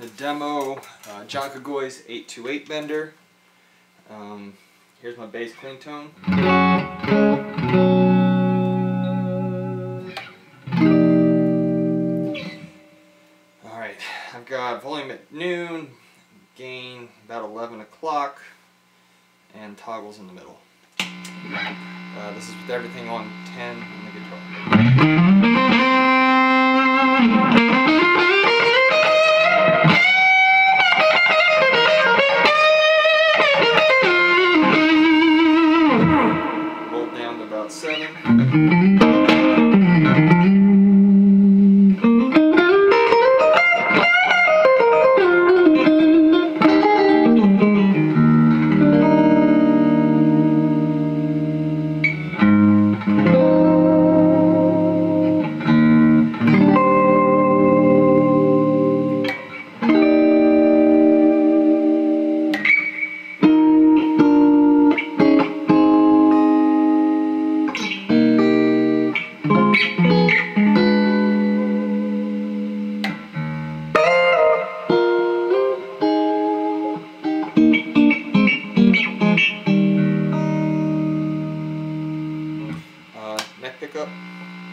the demo uh, John Kogoy's 828 bender. Um, here's my bass clean tone. Alright, I've got volume at noon, gain about 11 o'clock, and toggles in the middle. Uh, this is with everything on 10 on the guitar. 7.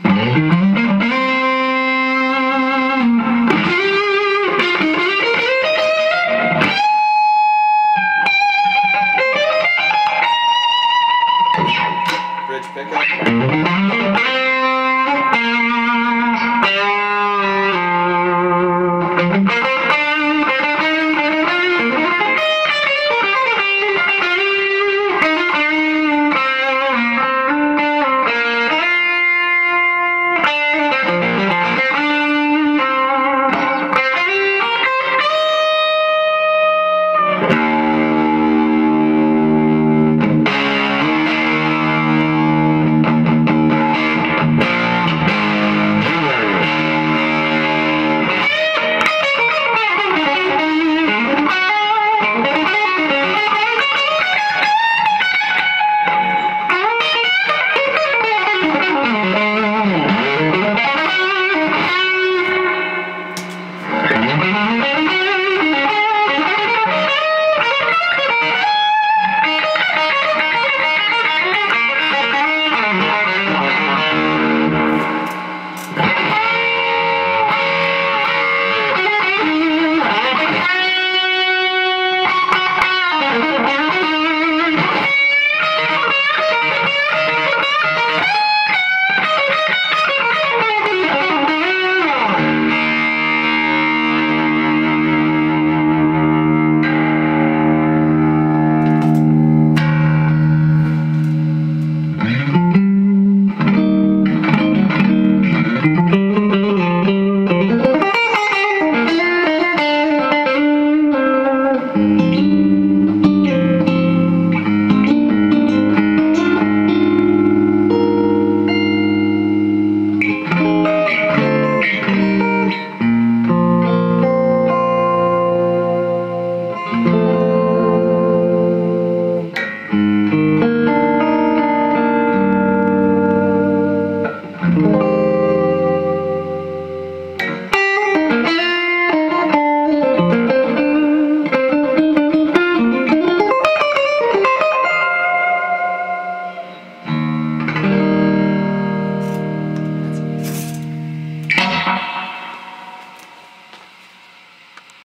Bridge pickup.